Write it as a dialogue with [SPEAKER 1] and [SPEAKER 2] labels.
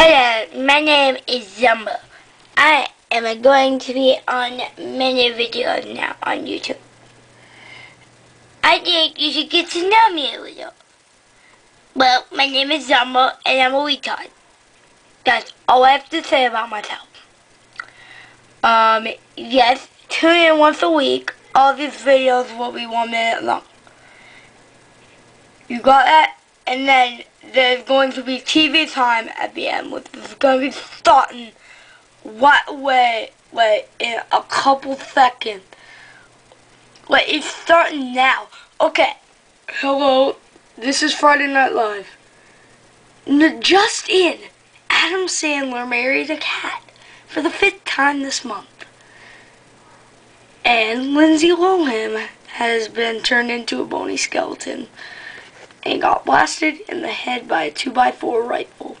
[SPEAKER 1] Hello, my name is Zunble. I am going to be on many videos now on YouTube. I think you should get to know me a little. Well, my name is Zunble and I'm a retard. That's all I have to say about myself. Um, yes, tune in once a week. All these videos will be one minute long. You got that? And then there's going to be TV time at the end, which is going to be starting what way, wait, in a couple seconds. Wait, it's starting now. Okay.
[SPEAKER 2] Hello, this is Friday Night Live.
[SPEAKER 1] N- Just in, Adam Sandler married a cat for the fifth time this month.
[SPEAKER 2] And Lindsay Lohan has been turned into a bony skeleton and got blasted in the head by a 2x4 rifle.